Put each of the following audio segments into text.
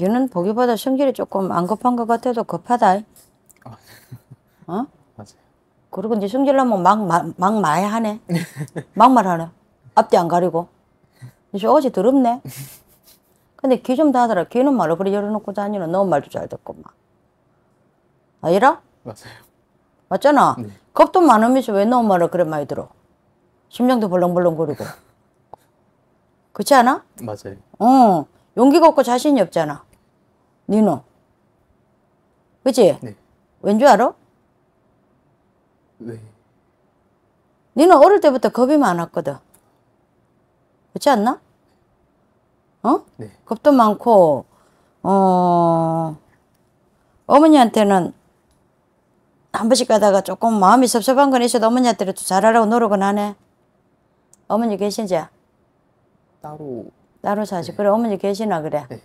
얘는 보기보다 성질이 조금 안 급한 것 같아도 급하다. 아. 어? 맞아요. 그리고 이제 성질 나면 막, 막, 막 많이 하네. 막말하네. 앞뒤 안 가리고. 이제 어제 더럽네. 근데 귀 좀 닫아라. 귀는 말을 그리 열어놓고 다니는 너 말도 잘 듣고 막. 아니라? 맞아요. 맞잖아. 네. 겁도 많으면서 왜너 말을 그래 많이 들어? 심장도 벌렁벌렁거리고. 그렇지 않아? 맞아요. 어. 용기가 없고 자신이 없잖아. 니는. 그치? 네. 왠 줄 알아? 왜? 니는 어릴 때부터 겁이 많았거든. 그렇지 않나? 어? 네. 겁도 많고, 어, 어머니한테는 한 번씩 가다가 조금 마음이 섭섭한 건 있어도 어머니한테도 잘하라고 노력은 하네. 어머니 계신지? 따로 따로 사시. 그래, 어머니 계시나, 그래. 네.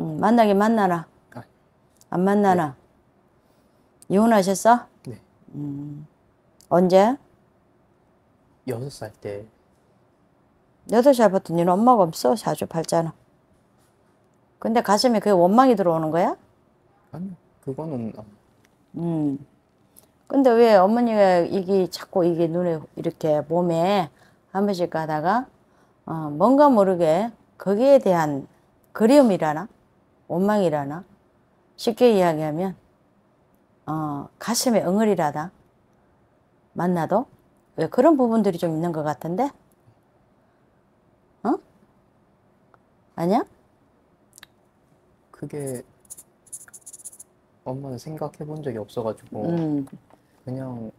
응, 만나긴 만나나? 아, 안 만나나? 이혼하셨어? 네. 언제? 여섯 살 때 여덟 살부터 니는 엄마가 없어. 사주팔자는. 근데 가슴에 그게 원망이 들어오는 거야? 아니요. 그거는 아, 음. 근데 왜 어머니가 이게 자꾸 이게 눈에 이렇게 몸에 한 번씩 가다가 어, 뭔가 모르게 거기에 대한 그리움이라나 원망이라나? 쉽게 이야기하면 어, 가슴에 엉을이라다. 만나도? 왜 그런 부분들이 좀 있는 것 같은데? 어? 아니야? 그게 엄마는 생각해 본 적이 없어가지고 음, 그냥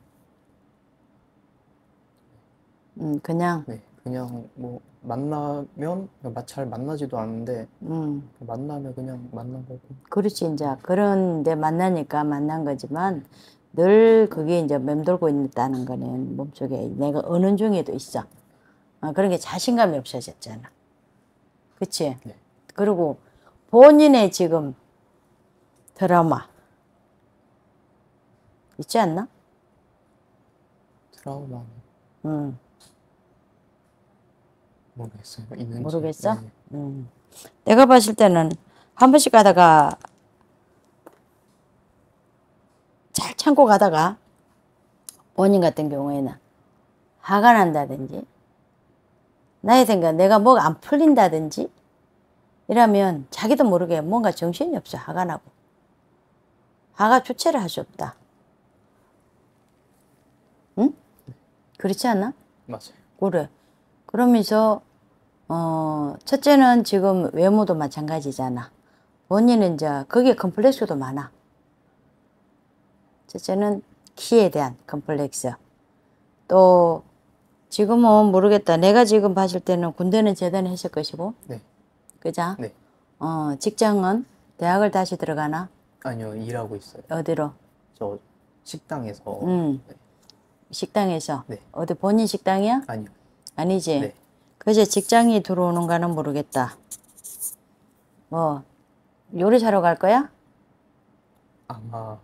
음, 그냥 네 그냥 뭐 만나면 마- 잘 만나지도 않는데 음. 만나면 그냥 만난 거고 그렇지 이제 그런데 만나니까 만난 거지만 늘 그게 이제 맴돌고 있다는 거는 몸속에 내가 어느 중에도 있어. 어, 그런 게 자신감이 없어졌잖아. 그치? 네. 그리고 본인의 지금 드라마 있지 않나? 트라우마는 응, 모르겠어요. 있는지 모르겠어? 네. 응. 내가 봤을 때는 한 번씩 가다가 잘 참고 가다가 본인 같은 경우에는 화가 난다든지 나의 생각 내가 뭐가 안 풀린다든지 이러면 자기도 모르게 뭔가 정신이 없어 화가 나고 화가 주체를 할 수 없다. 응? 그렇지 않아? 맞아요. 그래. 그러면서 어 첫째는 지금 외모도 마찬가지잖아. 본인은 이제 거기에 컴플렉스도 많아. 첫째는 키에 대한 컴플렉스. 또 지금은 모르겠다. 내가 지금 봤을 때는 군대는 제대로 했을 것이고, 네. 그자? 네. 어 직장은 대학을 다시 들어가나 아니요 일하고 있어요. 어디로? 저 식당에서 음. 네. 식당에서 네. 어디 본인 식당이야? 아니요. 아니지. 네. 그제 직장이 들어오는가는 모르겠다. 뭐 요리 사러 갈 거야? 아마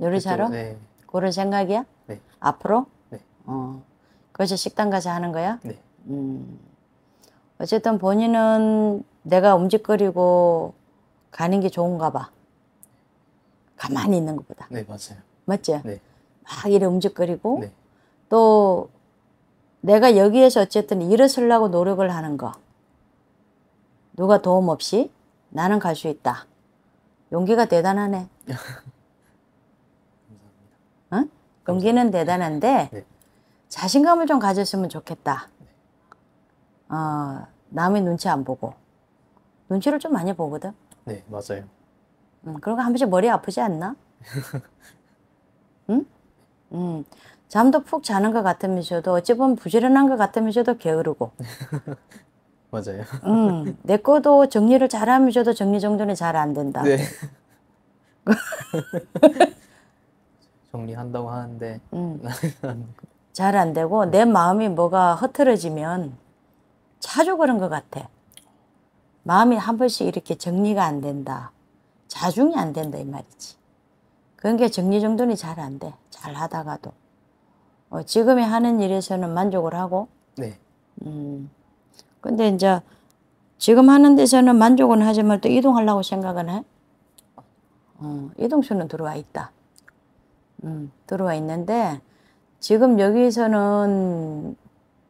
요리 사러? 네. 그런 생각이야? 네. 앞으로? 네. 어. 그래서 식당 가서 하는 거야? 네. 음. 어쨌든 본인은 내가 움직거리고 가는 게 좋은가 봐. 가만히 있는 것보다. 네 맞아요. 맞지? 네. 막 이래 움직거리고 네. 또 내가 여기에서 어쨌든 일어서려고 노력을 하는 거. 누가 도움 없이 나는 갈 수 있다. 용기가 대단하네. 응? 용기는 대단한데 네. 자신감을 좀 가졌으면 좋겠다. 어, 남의 눈치 안 보고. 눈치를 좀 많이 보거든. 네 맞아요. 음, 그리고 한 번씩 머리 아프지 않나? 응? 음, 잠도 푹 자는 것 같으면서도 어찌 보면 부지런한 것 같으면서도 게으르고. 맞아요. 음, 내 거도 정리를 잘하면서도 정리 정돈이 잘 안 된다. 네. 정리한다고 하는데 음, 잘 안 되고 내 마음이 뭐가 흐트러지면 자주 그런 것 같아. 마음이 한 번씩 이렇게 정리가 안 된다. 자중이 안 된다 이 말이지. 그런 게 정리 정돈이 잘 안 돼. 잘 하다가도. 어, 지금이 하는 일에서는 만족을 하고 네. 음. 근데 이제 지금 하는 데서는 만족은 하지만 또 이동하려고 생각은 해? 어, 이동수는 들어와 있다. 음, 들어와 있는데 지금 여기서는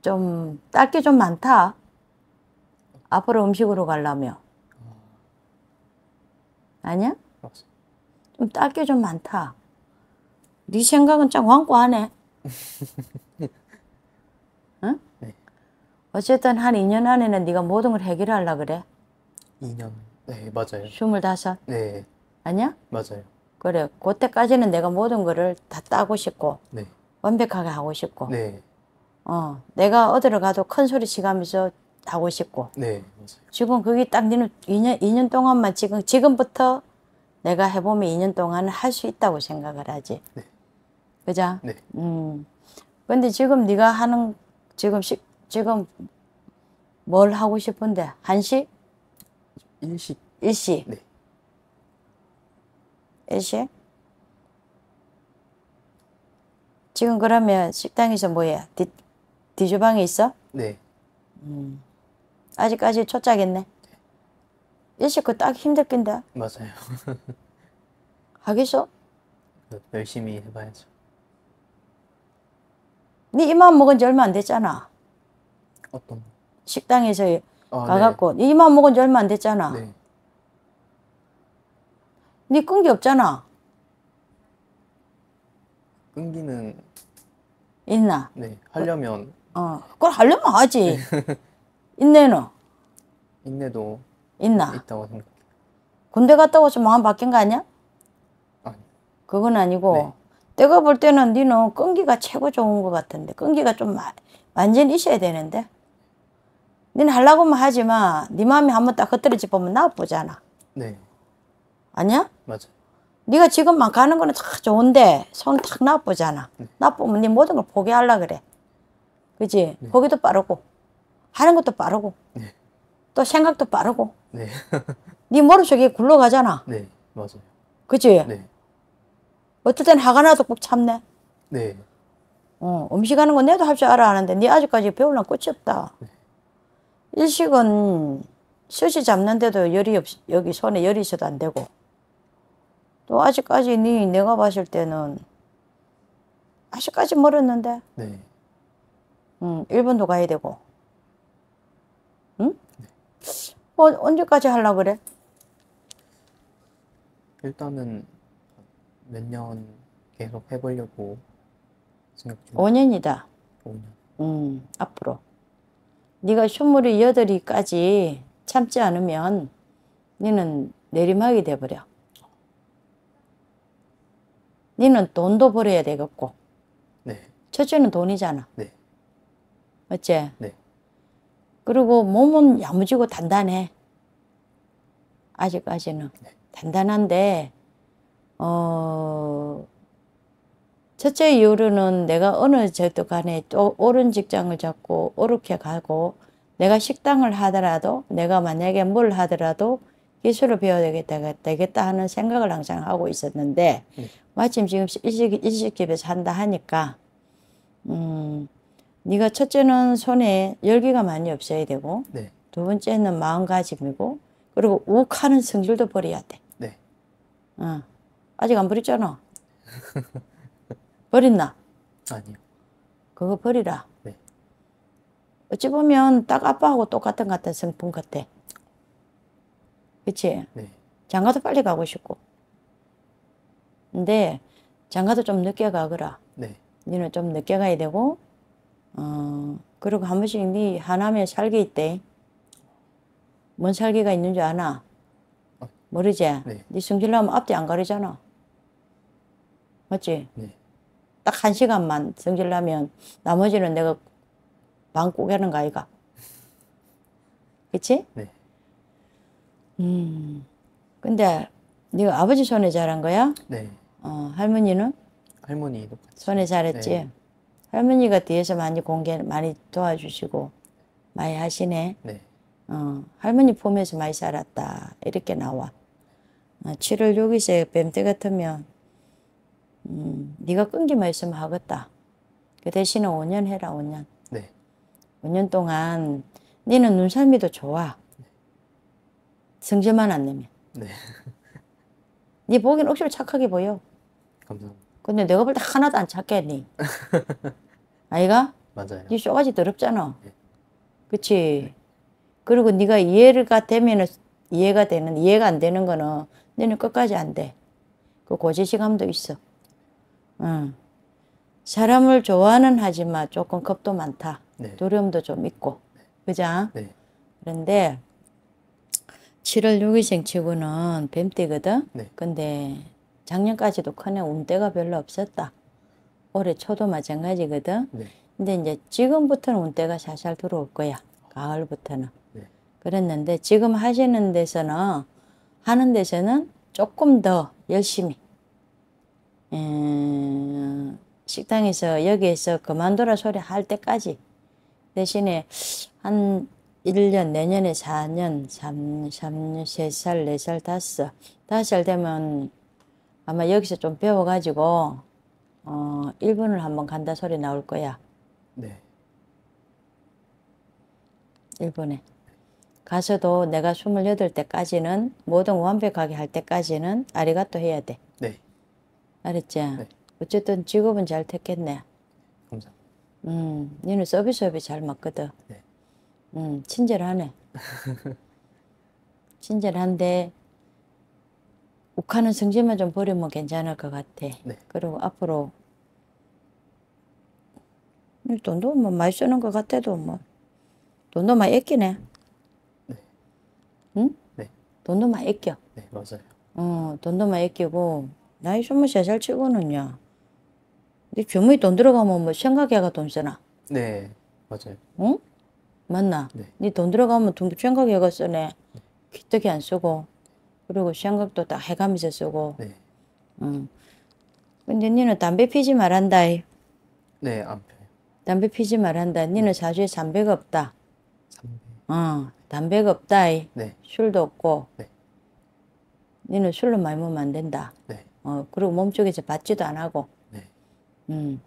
좀 딸게 좀 많다. 앞으로 음식으로 가려면. 아니야? 좀 딸게 좀 많다. 네 생각은 참 완고하네. 응? 네. 어쨌든 한 2년 안에는 네가 모든 걸 해결하려 그래. 2년. 네, 맞아요. 25. 네, 아니야? 맞아요. 그래. 그때까지는 내가 모든 거를 다 따고 싶고 네, 완벽하게 하고 싶고. 네, 어. 내가 어디를 가도 큰 소리 치가면서 하고 싶고. 네, 맞아요. 지금 그게 딱 니는 2년 2년 동안만 지금 지금부터 내가 해보면 2년 동안은 할 수 있다고 생각을 하지. 네. 그죠? 네, 음. 근데 지금 네가 하는 지금 시, 지금 뭘 하고 싶은데 한식, 일식. 일식, 네, 일식. 지금 그러면 식당에서 뭐야? 뒤, 뒤주방에 있어? 네, 아직까지 초짜겠네. 일식 그딱 힘들긴데 맞아요. 하겠어? 열심히 해봐야죠. 네 이만 먹은 지 얼마 안 됐잖아. 어떤? 식당에서 아, 가갖고 네 이만 먹은 지 얼마 안 됐잖아. 네, 네, 네 끈기 없잖아. 끈기는 있나? 네 하려면 어, 그걸 하려면 하지. 인내는 인내도 있나? 있다고 생각. 군대 갔다 와서 마음 바뀐 거 아니야? 아니, 그건 아니고 네. 내가 볼 때는 니는 끈기가 최고 좋은 것 같은데 끈기가 좀 마- 완전히 있어야 되는데 니는 하려고만 하지만 네 마음이 한번 딱 흩어져 보면 나쁘잖아. 네, 아니야? 맞아요. 네가 지금만 가는 거는 다 좋은데 손 탁 나쁘잖아. 나쁘면 네 모든 걸 포기하려 그래. 그지? 포기도 빠르고 하는 것도 빠르고 네, 또 생각도 빠르고 네, 네 머릿속에 굴러가잖아. 네, 맞아요. 그지? 네, 어떨 땐 화가 나도 꼭 참네. 네, 어, 음식하는 건 내도 할 줄 알아 하는데 네 아직까지 배우려면 끝이 없다. 일식은 스시 잡는데도 열이 없 여기 손에 열이 있어도 안 되고 또 아직까지 네 내가 봤을 때는 아직까지 멀었는데 네. 응, 일본도 가야 되고 응? 어, 언제까지 하려고 그래? 일단은 몇 년 계속 해보려고 생각 중. 5년이다. 5년. 음, 앞으로. 네가 스물이 여덟이까지 참지 않으면 너는 내리막이 돼버려. 너는 돈도 벌어야 되겠고 네, 첫째는 돈이잖아. 네, 어째? 네, 그리고 몸은 야무지고 단단해. 아직까지는. 단단한데, 어, 첫째 이후로는 내가 어느 제도 간에 또 옳은 직장을 잡고 옳게 가고 내가 식당을 하더라도 내가 만약에 뭘 하더라도 기술을 배워야 되겠다, 되겠다 하는 생각을 항상 하고 있었는데 네. 마침 지금 일식, 일식집에서 한다 하니까 음, 네가 첫째는 손에 열기가 많이 없어야 되고 네, 두 번째는 마음가짐이고 그리고 욱하는 성질도 버려야 돼. 네. 어. 아직 안 버렸잖아. 버렸나? 아니요. 그거 버리라. 네, 어찌 보면 딱 아빠하고 똑같은 것 같은 성품 같아. 그치? 네, 장가도 빨리 가고 싶고. 근데 장가도 좀 늦게 가거라. 네, 니는 좀 늦게 가야 되고, 어, 그리고 한 번씩 니 하남에 살기 있대. 뭔 살기가 있는 줄 아나? 어. 모르지? 네. 니 성질 나면 앞뒤 안 가리잖아. 맞지? 네, 딱 한 시간만 성질 나면 나머지는 내가 방 꼬개는 거 아이가? 그치? 네. 음. 근데 네가 아버지 손에 자란 거야? 네. 어, 할머니는? 할머니도 같이. 손에 잘했지? 네. 할머니가 뒤에서 많이 공개 많이 도와주시고 많이 하시네. 네, 어, 할머니 보면서 많이 살았다. 이렇게 나와. 어, 7월 6일에 뱀때 같으면 음, 네가 끈기만 있으면 하겠다. 그 대신에 5년 해라, 5년. 네, 5년 동안 니는 눈썰미도 좋아. 성질만 안 내면. 네. 네 보기엔 억지로 착하게 보여. 감사합니다. 근데 내가 볼 때 하나도 안 착해, 니. 아이가? 맞아요. 네 쇼가지 더럽잖아. 네. 그치? 그리고 네가 이해가 되면은 이해가 되는, 이해가 안 되는 거는 너는 끝까지 안 돼. 그 고지식감도 있어. 응. 사람을 좋아는 하지만 조금 겁도 많다. 네. 두려움도 좀 있고. 그자? 네. 그런데 7월 6일생 치고는 뱀띠거든? 네. 근데 작년까지도 큰애 운때가 별로 없었다. 올해 초도 마찬가지거든? 네. 근데 이제 지금부터는 운때가 살살 들어올 거야. 가을부터는. 네. 그랬는데 지금 하시는 데서는, 하는 데서는 조금 더 열심히. 음, 식당에서 여기에서 그만둬라 소리 할 때까지 대신에 한 1년, 내년에 4년, 3, 3년, 3살, 4살, 5살, 5살 되면 아마 여기서 좀 배워가지고, 어, 일본을 한번 간다 소리 나올 거야. 네. 일본에. 가서도 내가 28 때까지는 모든 완벽하게 할 때까지는 아리가또 해야 돼. 네. 알았지? 네. 어쨌든 직업은 잘 택했네. 감사합니다. 음, 니는 서비스업이 잘 맞거든. 네. 음, 친절하네. 친절한데, 욱하는 성질만 좀 버리면 괜찮을 것 같아. 네. 그리고 앞으로, 이 돈도 뭐 많이 쓰는 것 같아도 뭐, 돈도 많이 아끼네. 네. 응? 네. 돈도 많이 아껴. 네, 맞아요. 어, 돈도 많이 아끼고, 나이 23살 치고는요, 네 주머니 돈 들어가면 뭐 생각해가 돈 쓰나? 네. 맞아요. 응? 맞나? 네. 네돈 들어가면 돈 생각해가 쓰네. 기특이 안 쓰고, 그리고 생각도 다 해가면서 쓰고, 네. 응. 근데 니는 담배 피지 말한다. 이. 네, 안 펴요. 담배 피지 말한다. 니는 사주에 담배가 없다. 삼배. 어, 담배가 없다. 이. 네. 술도 없고, 네. 니는 술로 많이 먹으면 안 된다. 네. 어, 그리고 몸쪽에서 받지도 안 하고, 네. 음,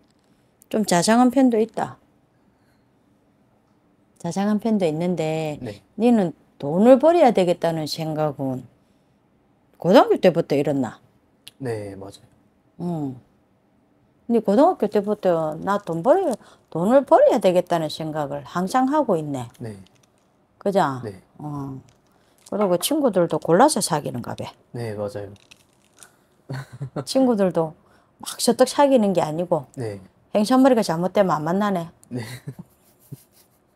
좀 자상한 편도 있다. 자상한 편도 있는데, 네. 니는 돈을 벌어야 되겠다는 생각은 고등학교 때부터 일었나? 네, 맞아요. 응. 근데 고등학교 때부터 나 돈 벌어야, 돈을 벌어야 되겠다는 생각을 항상 하고 있네. 네. 그자? 네. 어. 그리고 친구들도 골라서 사귀는가 봐. 네, 맞아요. 친구들도 막 서떡 사귀는 게 아니고, 네. 행선머리가 잘못되면 안 만나네. 네.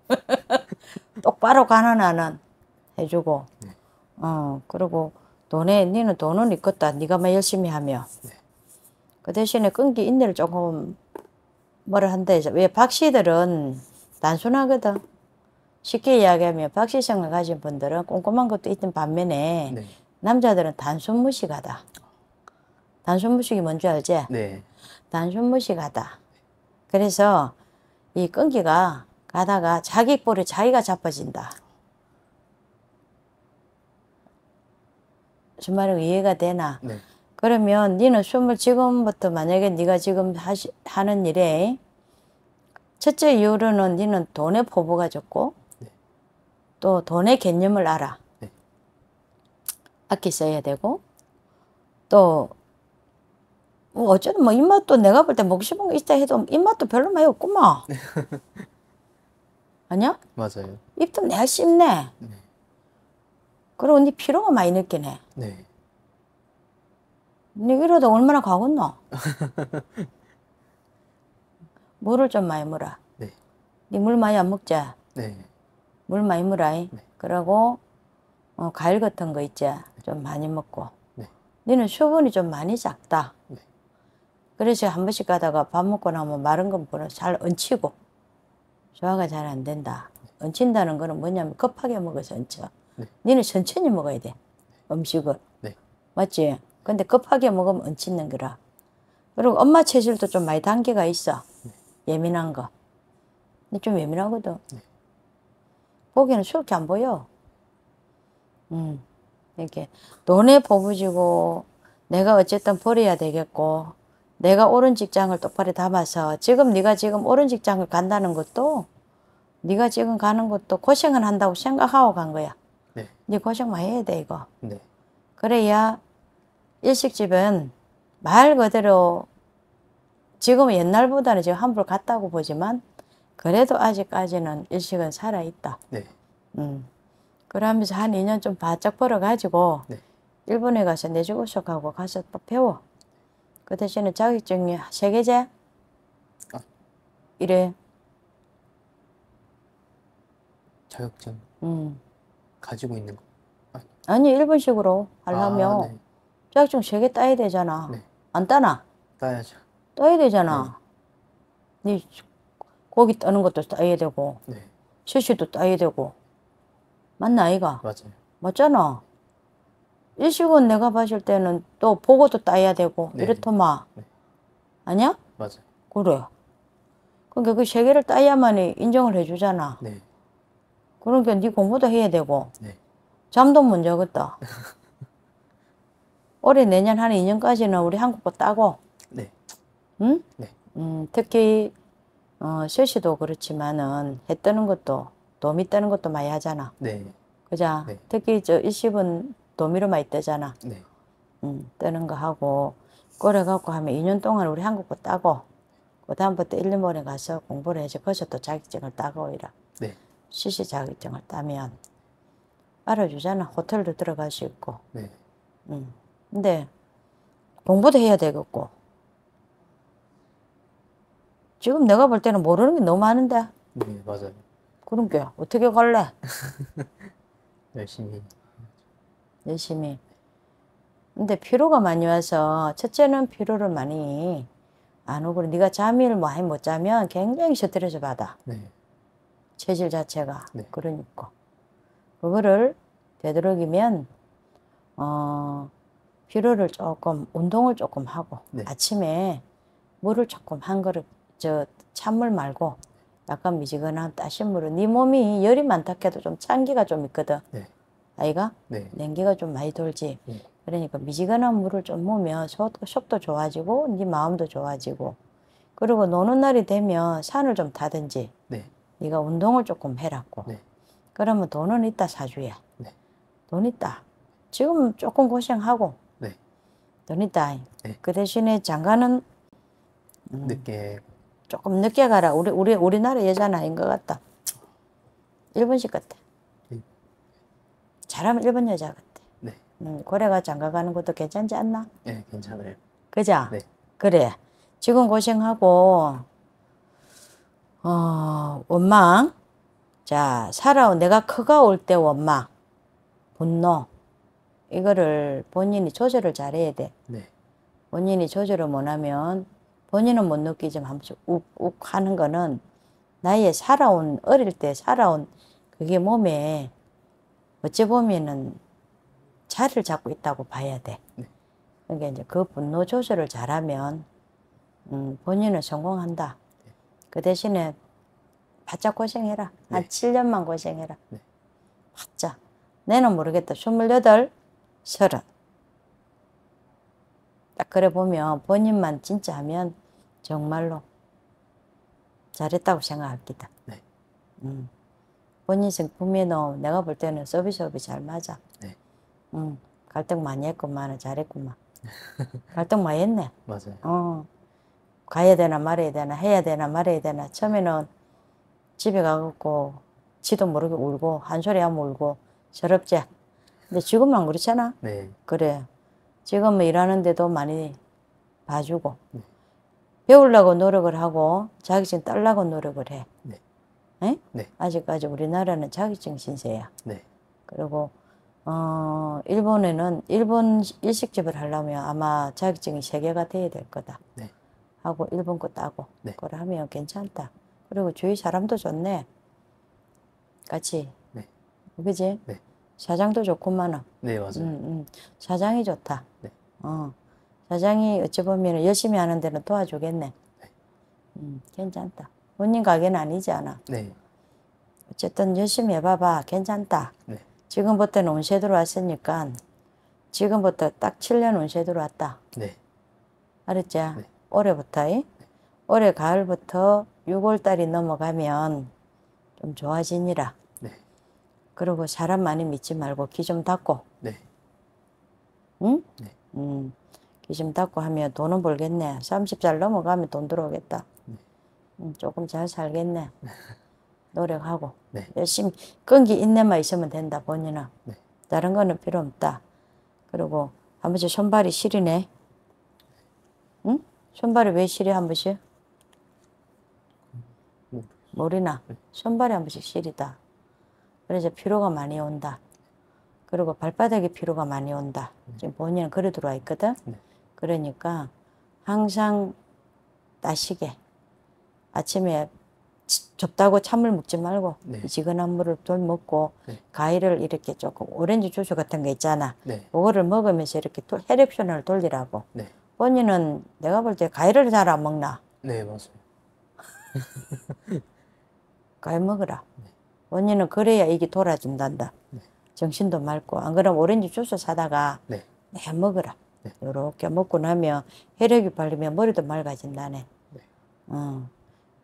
똑바로 가는 아는 해주고, 어, 그리고 돈에, 니는 돈은 있겠다. 네가만 열심히 하면. 네. 그 대신에 끈기 인내를 조금 뭐라 한다 해서, 왜 박씨들은 단순하거든. 쉽게 이야기하면 박씨성을 가진 분들은 꼼꼼한 것도 있던 반면에 네. 남자들은 단순 무식하다. 단순무식이 뭔지 알지? 네. 단순무식하다. 그래서 이 끈기가 가다가 자기 볼에 자기가 자빠진다. 무슨 말이 이해가 되나? 네. 그러면 니는 숨을 지금부터 만약에 네가 지금 하시, 하는 일에 첫째 이유로는 니는 돈의 포부가 적고 네. 또 돈의 개념을 알아. 네. 아끼 써야 되고 또뭐 어쨌든 뭐 입맛도 내가 볼 때 먹고 싶은 거 있다 해도 입맛도 별로 많이 없구만. 아니야? 맞아요. 입도 내가 씹네. 네. 그리고 니 피로가 많이 느끼네. 네. 니 이러다 얼마나 가겠노? 물을 좀 많이 먹어라. 네. 니물 많이 안 먹자. 네. 물 많이 먹어라. 네. 그러고 어, 과일 같은 거 있지. 좀 많이 먹고. 네. 니는 수분이 좀 많이 작다. 네. 그래서 한 번씩 가다가 밥 먹고 나면 마른 건 보러 잘 얹히고 소화가 잘 안 된다. 얹힌다는 거는 뭐냐면 급하게 먹어서 얹혀. 네. 니는 천천히 먹어야 돼. 음식을. 네. 맞지? 근데 급하게 먹으면 얹히는 거라. 그리고 엄마 체질도 좀 많이 단계가 있어. 예민한 거. 근데 좀 예민하거든. 보기에는 수렇게 안 보여. 음, 이렇게 돈에 포부지고 내가 어쨌든 버려야 되겠고 내가 옳은 직장을 똑바로 담아서 지금 네가 지금 옳은 직장을 간다는 것도 네가 지금 가는 것도 고생을 한다고 생각하고 간 거야. 네. 네 고생 많이 해야 돼 이거. 네. 그래야 일식집은 말 그대로 지금은 옛날보다는 지금 환불 갔다고 보지만 그래도 아직까지는 일식은 살아 있다. 네. 음. 그러면서 한 2년 좀 바짝 벌어가지고 네. 일본에 가서 내주고식하고 가서 또 배워. 그 대신에 자격증이 세 개제? 아. 이래. 자격증 음. 가지고 있는 거. 아 니 일본식으로 하려면 아, 네. 자격증 세 개 따야 되잖아. 네. 안 따나? 따야죠. 따야 되잖아. 네 고기 따는 것도 따야 되고 네. 실시도 따야 되고 맞나 아이가? 맞아요. 맞잖아. 일식은 내가 봤을 때는 또 보고도 따야 되고 네. 이렇더만 네. 아니야? 맞아요. 그래. 그러니까 그 세 개를 따야만이 인정을 해주잖아. 네. 그러니까 네 공부도 해야 되고 네. 잠도 못 자겠다. 올해 내년 한 2년까지는 우리 한국어 따고 네. 응? 네. 음, 특히 어, 실시도 그렇지만은 해 뜨는 것도 도미 뜨는 것도 많이 하잖아. 네. 그자? 네. 특히 저 일십은 도미로 많이 뜨잖아. 네. 음, 뜨는 거 하고 그래 갖고 하면 2년 동안 우리 한국어 따고 그 다음부터 일본에 가서 공부를 해서 거기서 또 자격증을 따고 이라. 네. 실시 자격증을 따면 알아주잖아. 호텔도 들어갈 수 있고. 네. 음. 근데 공부도 해야 되겠고. 지금 내가 볼 때는 모르는 게 너무 많은데. 네. 맞아요. 그런 게 어떻게 갈래? 열심히. 열심히. 근데 피로가 많이 와서 첫째는 피로를 많이 안 오고 네가 잠을 많이 못 자면 굉장히 스트레스 받아. 네. 체질 자체가. 네. 그러니까. 그거를 되도록이면 어 피로를 조금 운동을 조금 하고 네. 아침에 물을 조금 한 그릇 저 찬물 말고 약간 미지근한 따신 물은 네 몸이 열이 많다 해도 좀 찬기가 좀 있거든. 네. 아이가 네. 냉기가 좀 많이 돌지. 네. 그러니까 미지근한 물을 좀 먹으면 속, 속도 좋아지고 네 마음도 좋아지고 그리고 노는 날이 되면 산을 좀 타든지 네. 네가 운동을 조금 해라고. 네. 그러면 돈은 있다 사주야. 네. 돈 있다. 지금 조금 고생하고 네. 돈 있다. 네. 그 대신에 장가는 음, 늦게 조금 늦게 가라. 우리 우리 우리나라 여자는 아닌 것 같다. 일본식 같아. 음. 잘하면 일본 여자 같아. 네. 음, 고래가 장가 가는 것도 괜찮지 않나? 네, 괜찮아요. 그자? 네. 그래. 지금 고생하고, 어, 원망. 자, 살아온, 내가 커가 올 때 원망. 분노. 이거를 본인이 조절을 잘해야 돼. 네. 본인이 조절을 못하면 본인은 못 느끼지만 한 번씩 욱욱 하는 거는 나의 살아온, 어릴 때 살아온 그게 몸에 어찌 보면은 자리를 잡고 있다고 봐야 돼. 네. 그러니까 이제 그 분노 조절을 잘하면 음, 본인은 성공한다. 그 대신에 바짝 고생해라. 한 네. 7년만 고생해라. 네. 바짝. 내는 모르겠다. 28, 30. 딱 그래 보면 본인만 진짜 하면 정말로 잘했다고 생각합니다. 네. 음. 본인 성품에는 내가 볼 때는 서비스업이 잘 맞아. 네. 음. 갈등 많이 했구만. 잘했구만. 갈등 많이 했네. 맞아요. 어. 가야 되나 말아야 되나 해야 되나 말아야 되나 처음에는 집에 가갖고 지도 모르게 울고 한 소리 하면 울고 서럽지. 근데 지금은 안 그렇잖아. 네. 그래. 지금은 일하는데도 많이 봐주고. 네. 배우려고 노력을 하고 자격증 따려고 노력을 해. 네. 에? 네. 아직까지 우리나라는 자격증 신세야. 네. 그리고 어 일본에는 일본 일식집을 하려면 아마 자격증이 세 개가 돼야 될 거다. 네. 하고 일본 거 따고 네. 그걸 하면 괜찮다. 그리고 주위 사람도 좋네. 같이. 네. 그지? 네. 사장도 좋구만은. 네, 맞아요. 음, 음. 사장이 좋다. 네. 어. 사장이 어찌 보면 열심히 하는 데는 도와주겠네. 네. 음, 괜찮다. 본인 가게는 아니지 않아. 네. 어쨌든 열심히 해봐봐. 괜찮다. 네. 지금부터는 운세 들어왔으니까 지금부터 딱 7년 운세 들어왔다. 네. 알았지? 네. 올해부터. 이? 올해 가을부터 6월 달이 넘어가면 좀 좋아지니라. 네. 그리고 사람 많이 믿지 말고 귀좀 닫고, 네. 응? 네. 음, 귀좀 닫고 하면 돈은 벌겠네. 30살 넘어가면 돈 들어오겠다. 네. 음, 조금 잘 살겠네. 노력하고. 네. 열심히 끈기 인내만 있으면 된다, 본인은. 네. 다른 거는 필요 없다. 그리고 한 번씩 손발이 시리네. 응? 손발이 왜 시려 한 번씩? 뭐, 머리나 손발이 한 번씩 시리다. 그래서 피로가 많이 온다. 그리고 발바닥에 피로가 많이 온다. 지금 본인은 그래 들어와 있거든. 네. 그러니까 항상 따시게 아침에 치- 좁다고 찬물 먹지 말고 네. 지근한 물을 돌 먹고 네. 과일을 이렇게 조금 오렌지 주스 같은 거 있잖아. 네. 그거를 먹으면서 이렇게 돌- 혈액순환을 돌리라고. 네. 본인은 내가 볼 때 과일을 잘 안 먹나? 네, 맞아요. 과일 먹어라. 본인은 그래야 이게 돌아준단다. 네. 정신도 맑고 안 그러면 오렌지 주스 사다가 네. 내 먹어라. 네. 요렇게 먹고 나면 혈액이 발리면 머리도 맑아진다네. 네. 어.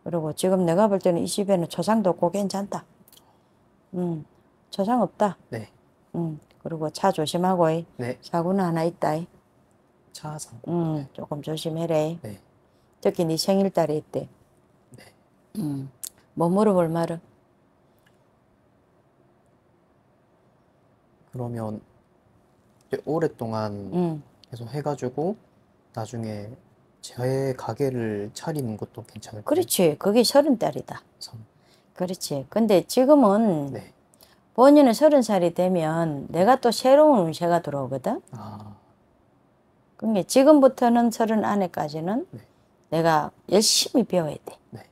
그리고 지금 내가 볼 때는 이 집에는 초상도 없고 괜찮다. 음, 초상 없다. 네. 음, 그리고 차 조심하고, 이. 네. 사고는 하나 있다. 이. 차상. 음, 조금 조심해라. 이. 네. 특히 네 생일달이 있대. 네. 음, 뭐 물어볼 말은? 그러면 오랫동안 음, 계속 해가지고 나중에 제 가게를 차리는 것도 괜찮을까요? 그렇지. 그게 서른 달이다. 선. 그렇지. 근데 지금은 네. 본인은 서른 살이 되면 내가 또 새로운 운세가 들어오거든. 아, 그러니까 지금부터는 서른 안에까지는 네. 내가 열심히 배워야 돼. 네.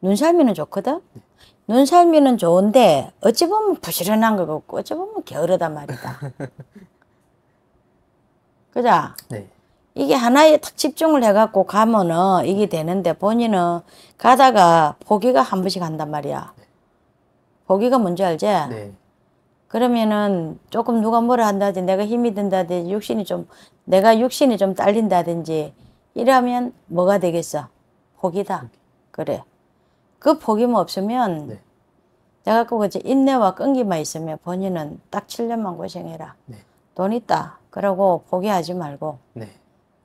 눈살미는 좋거든. 눈살미는 좋은데 어찌 보면 부지런한 거 같고 어찌 보면 게으르단 말이다. 그자? 네. 이게 하나에 딱 집중을 해갖고 가면은 이게 되는데 본인은 가다가 포기가 한 번씩 한단 말이야. 포기가 뭔지 알지? 네. 그러면은 조금 누가 뭐라 한다든지 내가 힘이 든다든지 육신이 좀 내가 육신이 좀 딸린다든지 이러면 뭐가 되겠어? 포기다. 그래. 그 포기만 없으면 네. 내가 그거 이제 인내와 끈기만 있으면 본인은 딱 7년만 고생해라. 네. 돈 있다. 그러고 포기하지 말고. 네.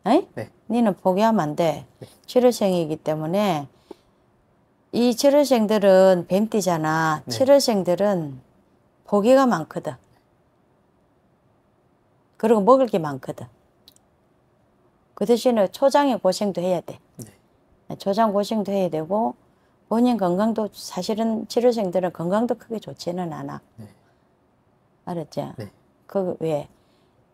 에이? 네. 니는 포기하면 안 돼. 네. 7월생이기 때문에 이 7월생들은 뱀띠잖아. 네. 7월생들은 포기가 많거든. 그리고 먹을 게 많거든. 그 대신에 초장에 고생도 해야 돼. 네. 초장 고생도 해야 되고 본인 건강도 사실은 7월생들은 건강도 크게 좋지는 않아. 네. 알았지? 네. 그 왜?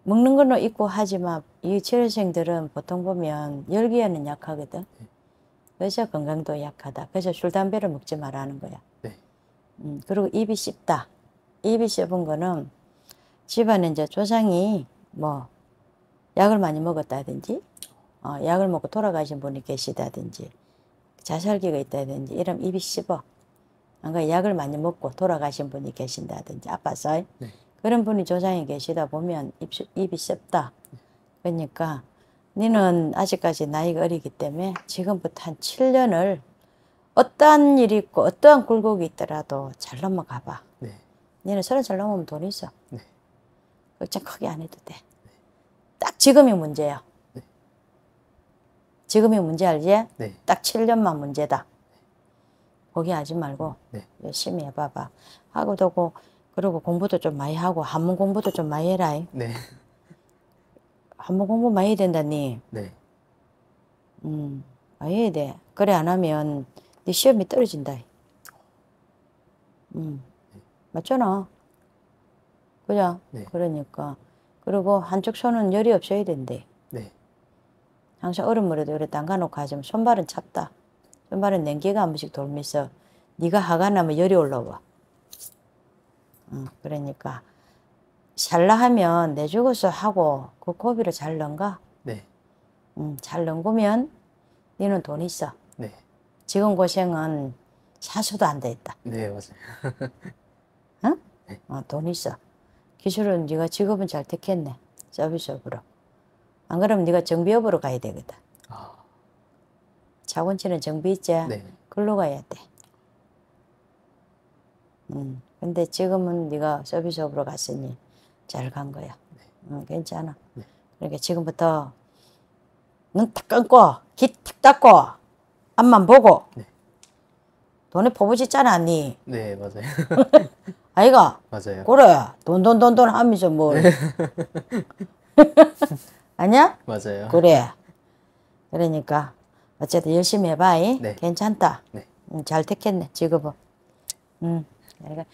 먹는 거는 있고 하지만 이 치료생들은 보통 보면 열기에는 약하거든. 네. 그래서 건강도 약하다. 그래서 술 담배를 먹지 말라는 거야. 네. 음, 그리고 입이 씹다. 입이 씹은 거는 집안에 이제 조상이 뭐 약을 많이 먹었다든지, 어, 약을 먹고 돌아가신 분이 계시다든지, 자살기가 있다든지 이러면 입이 씹어. 그러니까 약을 많이 먹고 돌아가신 분이 계신다든지 아파서 네. 그런 분이 조상이 계시다 보면 입, 입이 씹다. 그러니까 니는 아직까지 나이가 어리기 때문에 지금부터 한 7년을 어떠한 일이 있고 어떠한 굴곡이 있더라도 잘 넘어가 봐. 네. 니는 서른 살 넘으면 돈 있어. 네. 걱정 크게 안 해도 돼. 딱 지금이 문제야. 네. 지금이 문제 알지? 네. 딱 7년만 문제다. 포기하지 말고 네. 열심히 해봐봐. 하고 도고 그리고 공부도 좀 많이 하고 한문 공부도 좀 많이 해라. 네. 한문 공부 많이 해야 된다니. 네. 음, 많이 해야 돼. 그래 안 하면 네 시험이 떨어진다. 음, 맞잖아. 그죠? 네. 그러니까 그리고 한쪽 손은 열이 없어야 된대. 네. 항상 얼음물에도 이렇게 담가놓고 하지만 손발은 찹다. 손발은 냉기가 한 번씩 돌면서 네가 화가 나면 열이 올라와. 어, 그러니까 살라 하면 내 죽어서 하고 그 고비를 잘 넘가. 네. 음, 잘 넘으면 너는 돈 있어. 네. 지금 고생은 사수도 안 돼 있다. 네, 맞아요. 어, 돈 있어. 기술은 네가 직업은 잘 택했네. 서비스업으로. 안 그러면 네가 정비업으로 가야 되거든. 아, 자본치는 정비 있지? 네. 글로 가야 돼. 음, 근데 지금은 네가 서비스업으로 갔으니 잘 간 거야. 네. 응, 괜찮아. 네. 그러니까 지금부터 눈 탁 감고 귀탁 닫고 앞만 보고 네. 돈에 포부짓잖아 니. 네, 맞아요. 아이가 맞아요. 그래 돈 돈 돈 돈 하면서 뭘 아니야? 맞아요. 그래. 그러니까 어쨌든 열심히 해봐. 이. 네. 괜찮다. 네. 응, 잘 택했네 직업은. 응. 내가